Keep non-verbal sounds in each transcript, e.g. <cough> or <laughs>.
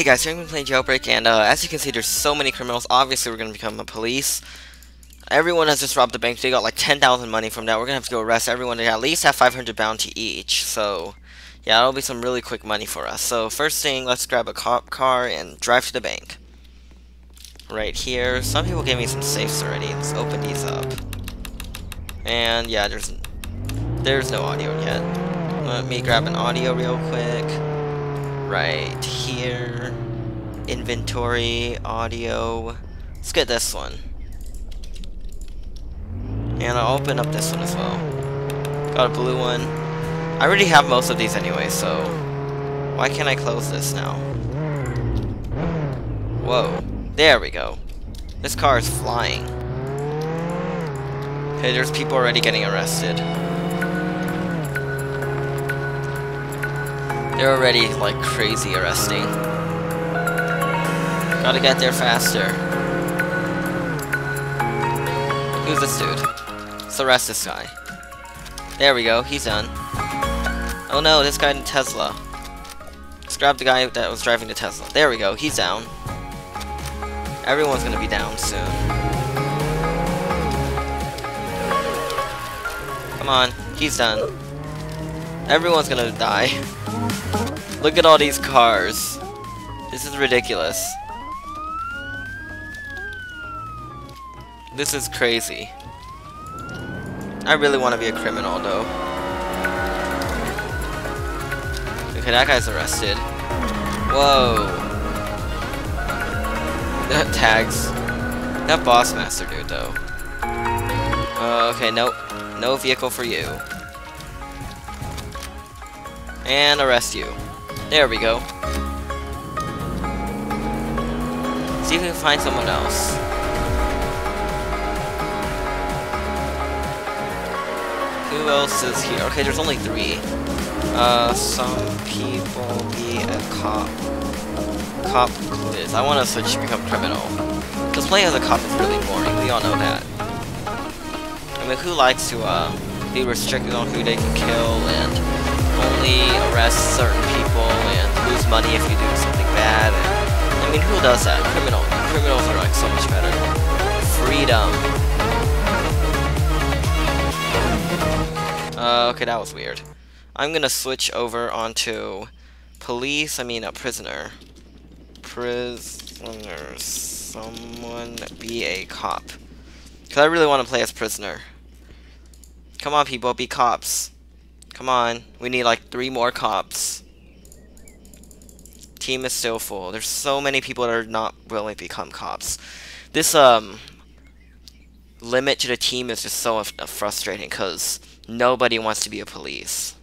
Hey guys, here I'm playing Jailbreak, and uh, as you can see, there's so many criminals. Obviously, we're gonna become the police. Everyone has just robbed the bank. They got like 10,000 money from that. We're gonna have to go arrest everyone. They at least have 500 bounty each. So, yeah, that'll be some really quick money for us. So, first thing, let's grab a cop car and drive to the bank. Right here. Some people gave me some safes already. Let's open these up. And yeah, there's there's no audio yet. Let me grab an audio real quick right here. Inventory, audio. Let's get this one. And I'll open up this one as well. Got a blue one. I already have most of these anyway, so why can't I close this now? Whoa. There we go. This car is flying. Okay, there's people already getting arrested. They're already, like, crazy arresting. Gotta get there faster. Who's this dude? Let's arrest this guy. There we go, he's done. Oh no, this guy in Tesla. Let's grab the guy that was driving the Tesla. There we go, he's down. Everyone's gonna be down soon. Come on, he's done. Everyone's gonna die. <laughs> Look at all these cars. This is ridiculous. This is crazy. I really want to be a criminal, though. Okay, that guy's arrested. Whoa. <laughs> That tags. That boss master dude, though. Uh, okay, nope. No vehicle for you. And arrest you. There we go. See if we can find someone else. Who else is here? Okay, there's only three. Uh, some people be a cop. Cop is. I want to switch to become criminal. Because playing as a cop is really boring. We all know that. I mean, who likes to, uh, be restricted on who they can kill and only arrest certain people and lose money if you do something bad. And, I mean, who does that? Criminal. Criminals are like so much better. Freedom. Uh, okay, that was weird. I'm gonna switch over onto police. I mean, a prisoner. Prisoner. Someone be a cop. Cause I really want to play as prisoner. Come on, people, be cops. Come on. We need like three more cops. Team is still full. There's so many people that are not willing to become cops. This, um, limit to the team is just so frustrating because nobody wants to be a police.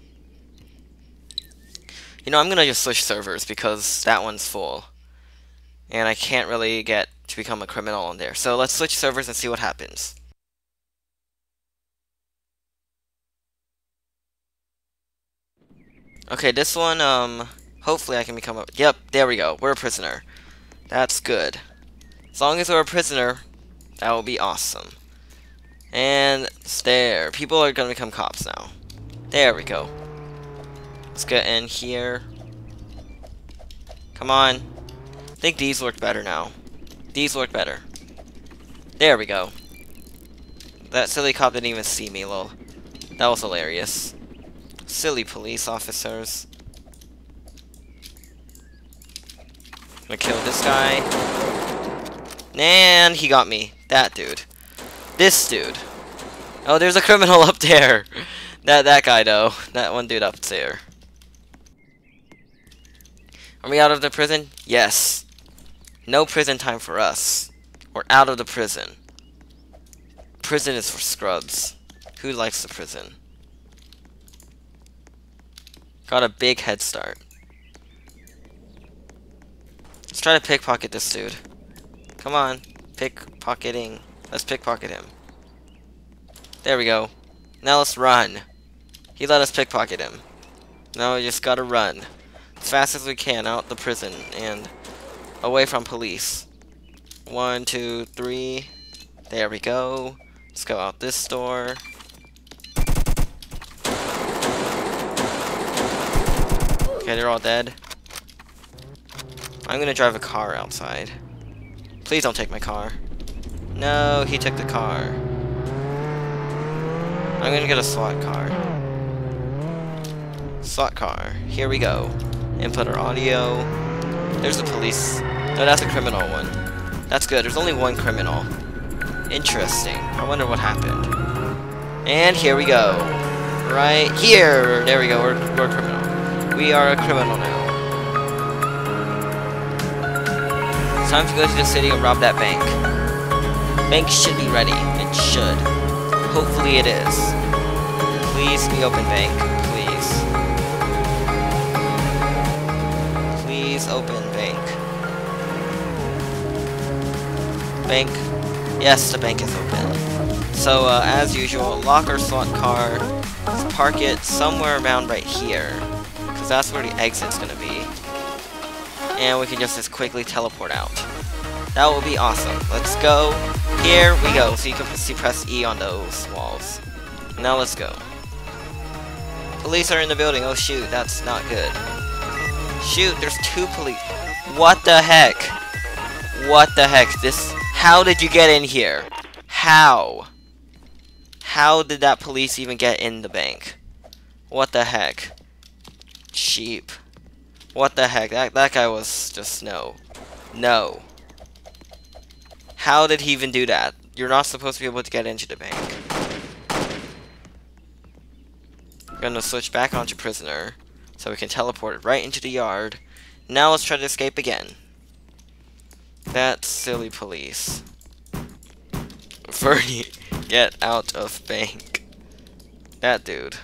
You know, I'm gonna just switch servers because that one's full. And I can't really get to become a criminal on there. So let's switch servers and see what happens. Okay, this one, um, hopefully I can become a... Yep, there we go. We're a prisoner. That's good. As long as we're a prisoner, that will be awesome. And there. People are going to become cops now. There we go. Let's get in here. Come on. I think these work better now. These work better. There we go. That silly cop didn't even see me, lol. That was hilarious. Silly police officers. I'm gonna kill this guy. And he got me. That dude. This dude. Oh, there's a criminal <laughs> up there. That that guy though. That one dude up there. Are we out of the prison? Yes. No prison time for us. We're out of the prison. Prison is for scrubs. Who likes the prison? Got a big head start. Let's try to pickpocket this dude. Come on. Pickpocketing. Let's pickpocket him. There we go. Now let's run. He let us pickpocket him. Now we just gotta run. As fast as we can out the prison and away from police. One, two, three. There we go. Let's go out this door. Okay, they're all dead. I'm gonna drive a car outside. Please don't take my car. No, he took the car. I'm gonna get a SWAT car. SWAT car. Here we go. Input our audio. There's the police. No, that's a criminal one. That's good. There's only one criminal. Interesting. I wonder what happened. And here we go. Right here. There we go. We're, we're criminal. We are a criminal now. It's time to go to the city and rob that bank. Bank should be ready. It should. Hopefully it is. Please be open, bank. Please. Please open, bank. Bank. Yes, the bank is open. So, uh, as usual, lock our SWAT car, park it somewhere around right here, because that's where the exit's gonna be. And we can just as quickly teleport out. That will be awesome. Let's go. Here we go. So you can see press E on those walls. Now let's go. Police are in the building. Oh shoot, that's not good. Shoot, there's two police. What the heck? What the heck? This how did you get in here? How? How did that police even get in the bank? What the heck? Cheap. What the heck? That, that guy was just no. No. How did he even do that? You're not supposed to be able to get into the bank. I'm gonna switch back onto prisoner so we can teleport right into the yard. Now let's try to escape again. That silly police. <laughs> Fernie, get out of bank. That dude.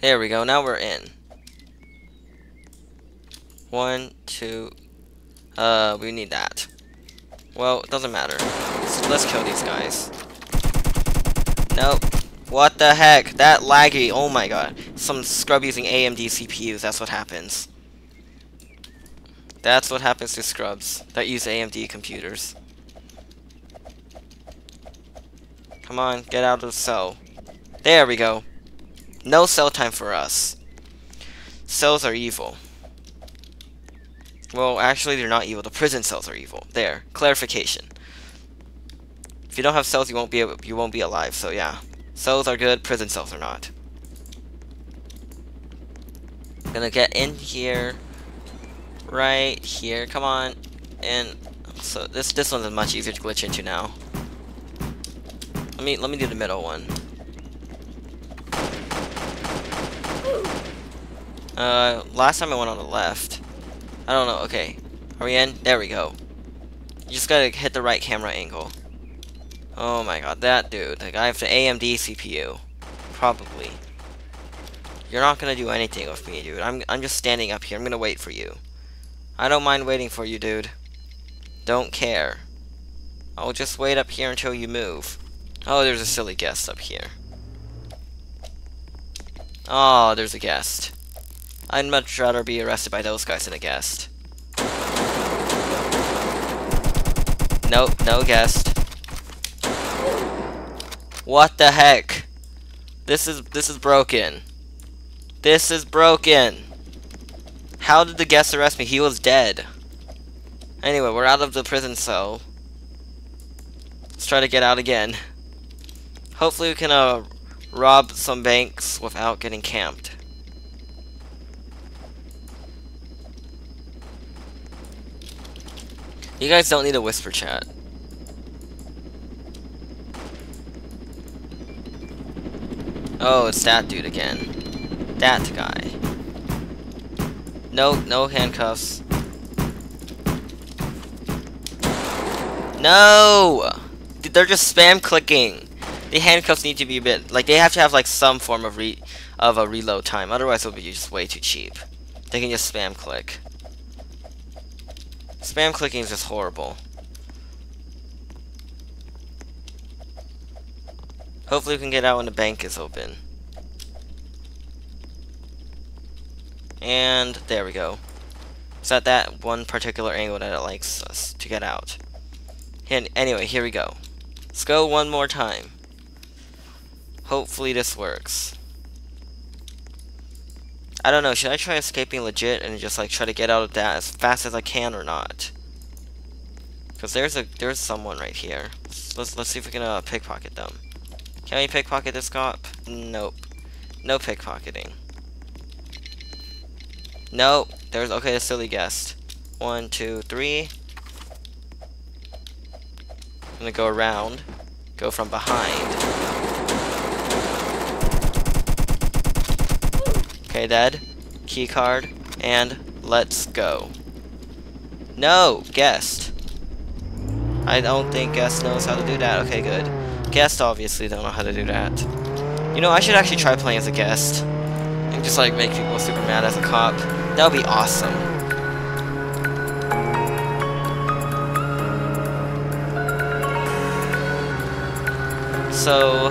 There we go, now we're in. One, two. Uh, we need that. Well, it doesn't matter. So let's kill these guys. Nope. What the heck? That laggy. Oh my god. Some scrub using AMD CPUs. That's what happens. That's what happens to scrubs that use AMD computers. Come on, get out of the cell. There we go. No cell time for us. Cells are evil. Well, actually, they're not evil. The prison cells are evil. There. Clarification. If you don't have cells, you won't be able, you won't be alive. So yeah, cells are good. Prison cells are not. Gonna get in here, right here. Come on, and so this this one's much easier to glitch into now. Let me let me do the middle one. Uh, last time I went on the left. I don't know. Okay. Are we in? There we go. You just gotta hit the right camera angle. Oh my god, that dude. Like, I have the AMD CPU. Probably. You're not gonna do anything with me, dude. I'm, I'm just standing up here. I'm gonna wait for you. I don't mind waiting for you, dude. Don't care. I'll just wait up here until you move. Oh, there's a silly guest up here. Oh, there's a guest. I'd much rather be arrested by those guys than a guest. Nope, no guest. What the heck? This is this is broken. This is broken. How did the guest arrest me? He was dead. Anyway, we're out of the prison cell. Let's try to get out again. Hopefully we can uh, rob some banks without getting camped. You guys don't need a whisper chat. Oh, it's that dude again. That guy. No, no handcuffs. No! They're just spam clicking. The handcuffs need to be a bit like they have to have like some form of re of a reload time. Otherwise, it'll be just way too cheap. They can just spam click. Spam clicking is just horrible. Hopefully we can get out when the bank is open. And there we go. It's at that one particular angle that it likes us to get out. And anyway, here we go. Let's go one more time. Hopefully this works. I don't know, should I try escaping legit and just like try to get out of that as fast as I can or not? Cause there's a there's someone right here. Let's let's see if we can uh, pickpocket them. Can we pickpocket this cop? Nope. No pickpocketing. Nope. There's okay, a silly guest. One, two, three. I'm gonna go around. Go from behind. Okay, dead. Key card. And let's go. No! Guest. I don't think Guest knows how to do that. Okay, good. Guest obviously don't know how to do that. You know, I should actually try playing as a guest. And just like make people super mad as a cop. That would be awesome. So,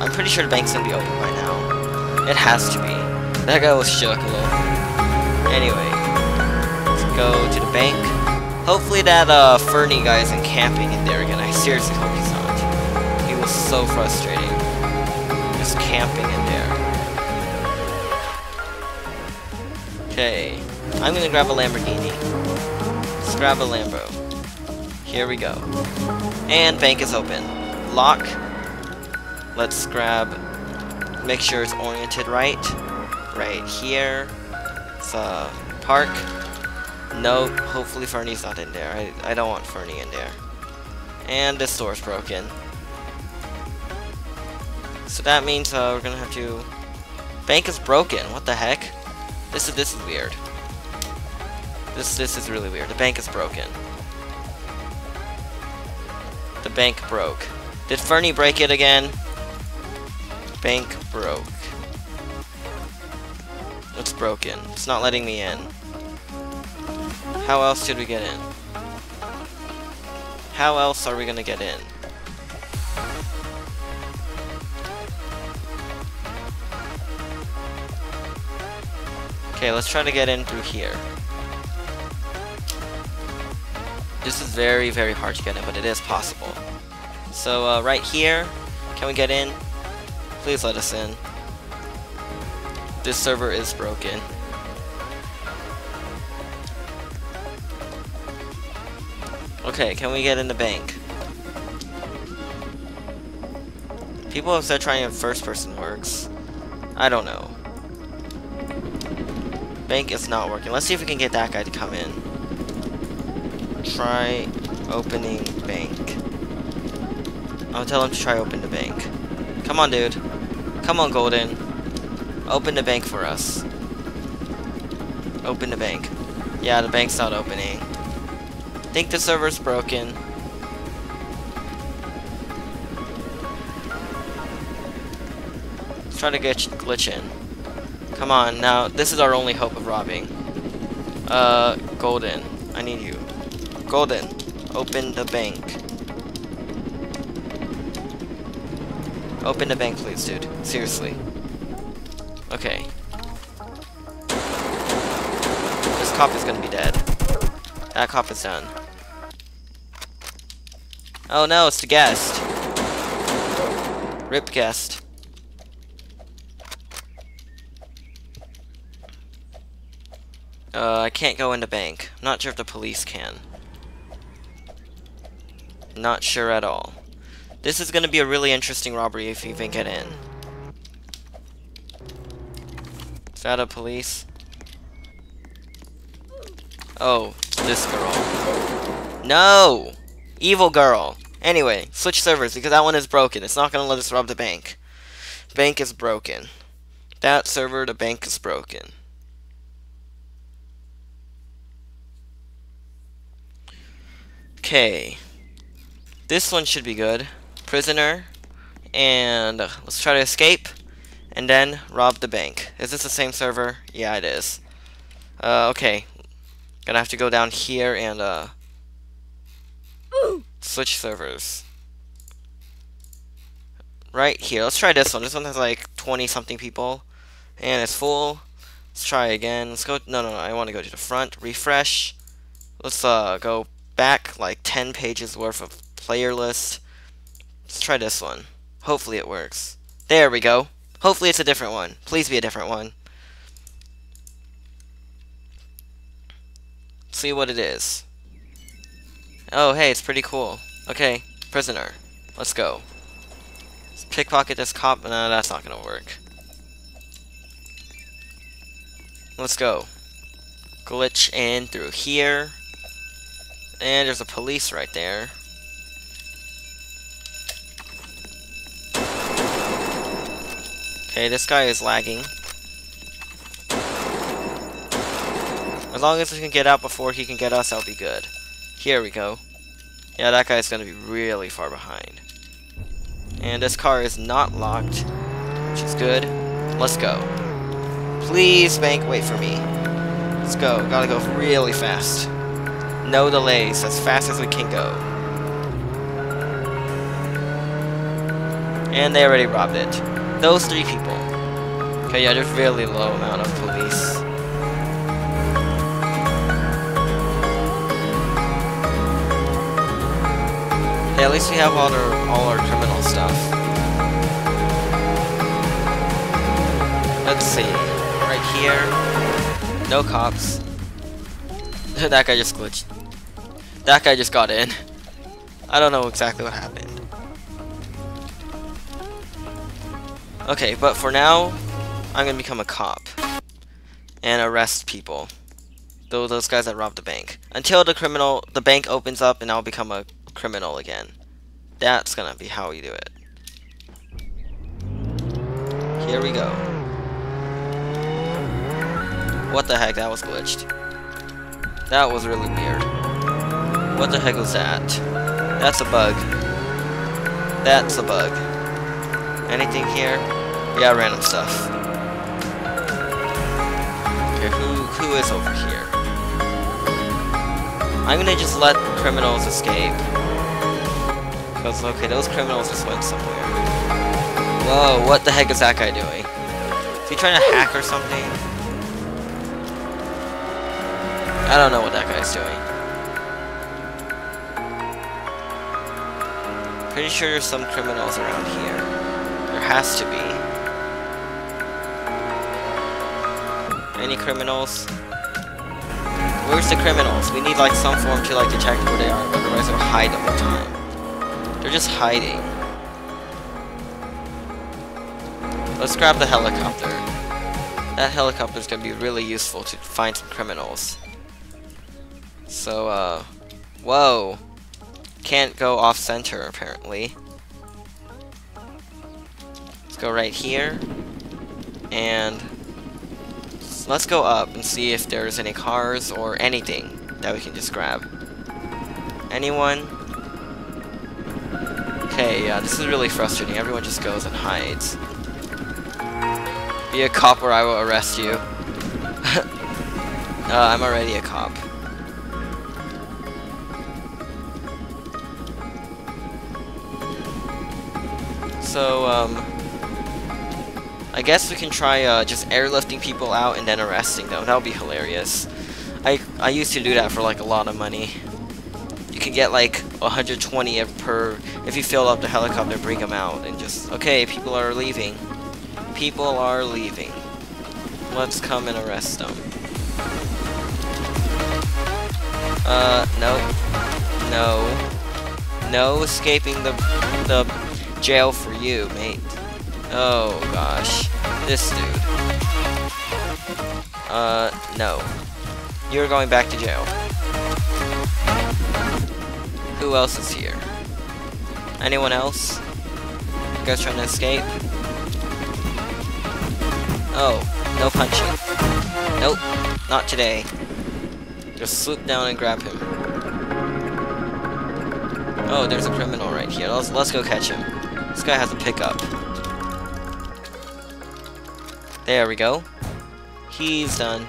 I'm pretty sure the bank's gonna be open by now. It has to be. That guy was shook a little. Anyway, let's go to the bank. Hopefully that uh, Fernie guy isn't camping in there again. I seriously hope he's not. He was so frustrating. Just camping in there. Okay. I'm gonna grab a Lamborghini. Let's grab a Lambo. Here we go. And bank is open. Lock. Let's grab, make sure it's oriented right. Right here. It's a park. No, hopefully Fernie's not in there. I, I don't want Fernie in there. And this door's broken. So that means uh, we're gonna have to... Bank is broken. What the heck? This is this is weird. This this is really weird. The bank is broken. The bank broke. Did Fernie break it again? Bank broke. It's broken. It's not letting me in. How else should we get in? How else are we gonna get in? Okay, let's try to get in through here. This is very, very hard to get in, but it is possible. So, uh, right here, can we get in? Please let us in. This server is broken. Okay, can we get in the bank? People have said trying in first person works. I don't know. Bank is not working. Let's see if we can get that guy to come in. Try opening bank. I'll tell him to try open the bank. Come on, dude. Come on, Golden. Open the bank for us. Open the bank. Yeah, the bank's not opening. think the server's broken. Let's try to get glitch in. Come on, now, this is our only hope of robbing. Uh, Golden, I need you. Golden, open the bank. Open the bank, please, dude. Seriously. Okay. This cop is gonna be dead. That cop is done. Oh no, it's the guest. Rip guest. Uh, I can't go into bank. I'm not sure if the police can. Not sure at all. This is to be a really interesting robbery if you even get in. Is that a police? Oh, this girl. No! Evil girl. Anyway, switch servers because that one is broken. It's not going to let us rob the bank. Bank is broken. That server, the bank is broken. Okay. This one should be good. Prisoner. And let's try to escape. And then rob the bank. Is this the same server? Yeah, it is. Uh, okay. Gonna have to go down here and, uh... Switch servers. Right here. Let's try this one. This one has like 20-something people. And it's full. Let's try again. Let's go... No, no, no. I want to go to the front. Refresh. Let's, uh, go back like 10 pages worth of player list. Let's try this one. Hopefully it works. There we go. Hopefully it's a different one. Please be a different one. Let's see what it is. Oh, hey, it's pretty cool. Okay, prisoner. Let's go. Let's pickpocket this cop. No, that's not gonna work. Let's go. Glitch in through here. And there's a police right there. Okay, this guy is lagging. As long as we can get out before he can get us, that'll be good. Here we go. Yeah, that guy's gonna be really far behind. And this car is not locked, which is good. Let's go. Please, bank, wait for me. Let's go. Gotta go really fast. No delays, as fast as we can go. And they already robbed it. Those three people. Okay, yeah, there's really low amount of police. Yeah, at least we have all our all our criminal stuff. Let's see. Right here. No cops. <laughs> that guy just glitched. That guy just got in. I don't know exactly what happened. Okay, but for now, I'm gonna become a cop. And arrest people. Those, those guys that robbed the bank. Until the criminal, the bank opens up and I'll become a criminal again. That's gonna be how we do it. Here we go. What the heck, that was glitched. That was really weird. What the heck was that? That's a bug. That's a bug. Anything here? Yeah, random stuff. Okay, who, who is over here? I'm gonna just let criminals escape. Because, okay, those criminals just went somewhere. Whoa, what the heck is that guy doing? Is he trying to hack or something? I don't know what that guy's doing. Pretty sure there's some criminals around here. Has to be. Any criminals? Where's the criminals? We need like some form to like detect where they are, otherwise they'll hide all the time. They're just hiding. Let's grab the helicopter. That helicopter is gonna be really useful to find some criminals. So, uh, whoa. Can't go off center, apparently. Go right here. And let's go up and see if there's any cars or anything that we can just grab. Anyone? Okay, yeah, this is really frustrating. Everyone just goes and hides. Be a cop or I will arrest you. <laughs> uh, I'm already a cop. So, um, I guess we can try uh, just airlifting people out and then arresting them. That would be hilarious. I I used to do that for like a lot of money. You can get like 120 per if you fill up the helicopter, bring them out, and just okay. People are leaving. People are leaving. Let's come and arrest them. Uh, no, no, no escaping the the jail for you, mate. Oh, gosh. This dude. Uh, no. You're going back to jail. Who else is here? Anyone else? You guys trying to escape? Oh, no punching. Nope, not today. Just swoop down and grab him. Oh, there's a criminal right here. Let's, let's go catch him. This guy has a pickup. There we go. He's done.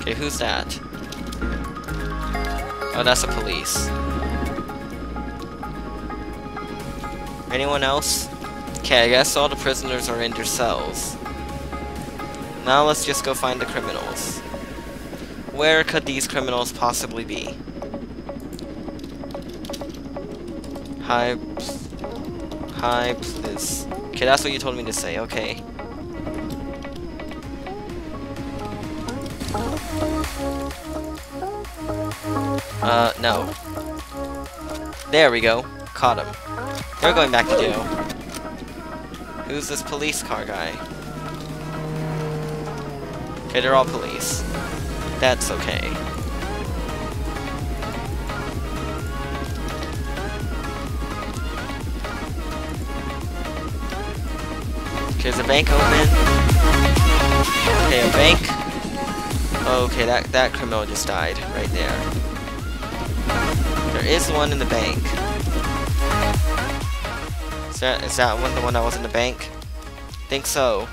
Okay, who's that? Oh, that's the police. Anyone else? Okay, I guess all the prisoners are in their cells. Now let's just go find the criminals. Where could these criminals possibly be? Hi, hi, please. Okay, that's what you told me to say. Okay. Uh, no. There we go. Caught him. They're going back to jail. Who's this police car guy? Okay, they're all police. That's okay. Okay, a bank open? Okay, a bank. Okay, that, that criminal just died right there. There is one in the bank. Is that, is that one the one that was in the bank? Think so.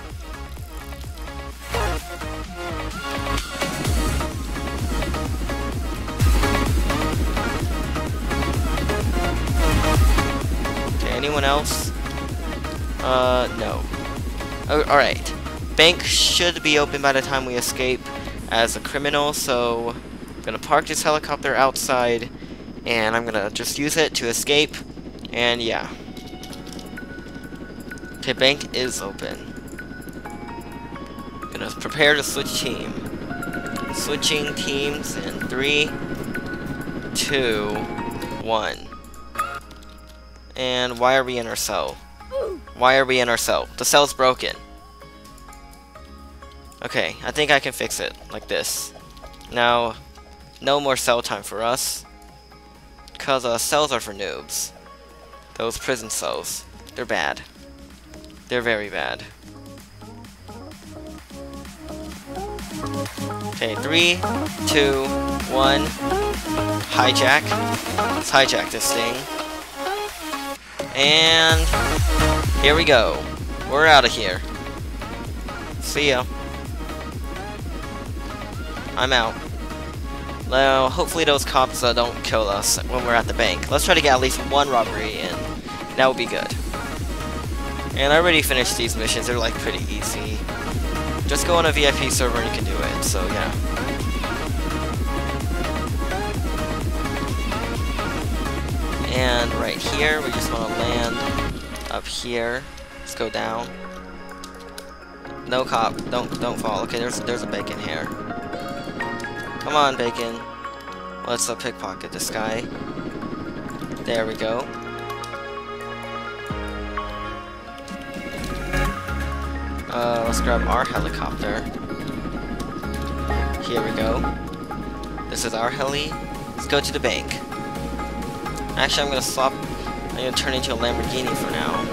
Okay, anyone else? Uh, no. Oh, alright. Bank should be open by the time we escape as a criminal, so I'm gonna park this helicopter outside and I'm gonna just use it to escape and yeah. Okay, bank is open. Gonna prepare to switch team. Switching teams in three, two, one. And why are we in our cell? Why are we in our cell? The cell's broken. Okay, I think I can fix it, like this. Now, no more cell time for us. Because uh, cells are for noobs. Those prison cells. They're bad. They're very bad. Okay, three, two, one. Hijack. Let's hijack this thing. And here we go. We're out of here. See ya. I'm out. Now, hopefully those cops uh, don't kill us when we're at the bank. Let's try to get at least one robbery in. That would be good. And I already finished these missions. They're like pretty easy. Just go on a VIP server and you can do it. So yeah. And right here, we just want to land up here. Let's go down. No cop. Don't don't fall. Okay, there's there's a bacon here. Come on, bacon. Let's uh, pickpocket this guy. There we go. Uh, let's grab our helicopter. Here we go. This is our heli. Let's go to the bank. Actually, I'm gonna swap. I'm gonna turn into a Lamborghini for now.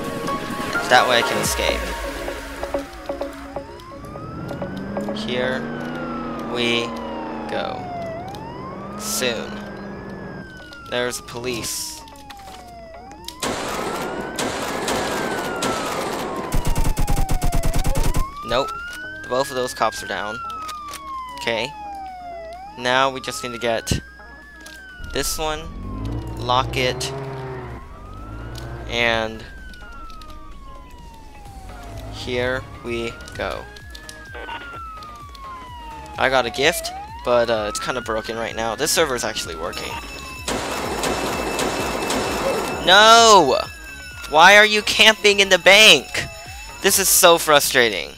That way I can escape. Here we go. Soon. There's police. Nope. Both of those cops are down. Okay. Now we just need to get this one, lock it, and here we go. I got a gift, but uh, it's kind of broken right now. This server is actually working. No! Why are you camping in the bank? This is so frustrating.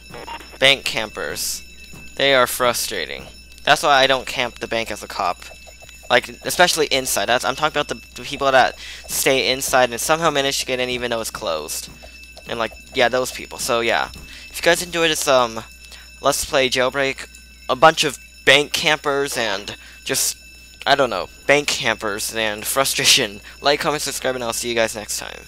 Bank campers. They are frustrating. That's why I don't camp the bank as a cop. Like, especially inside. That's, I'm talking about the, the people that stay inside and somehow manage to get in even though it's closed. And like, yeah, those people. So yeah. If you guys enjoyed this, um, Let's Play Jailbreak, a bunch of bank campers and just, I don't know, bank campers and <laughs> frustration. Like, comment, subscribe, and I'll see you guys next time.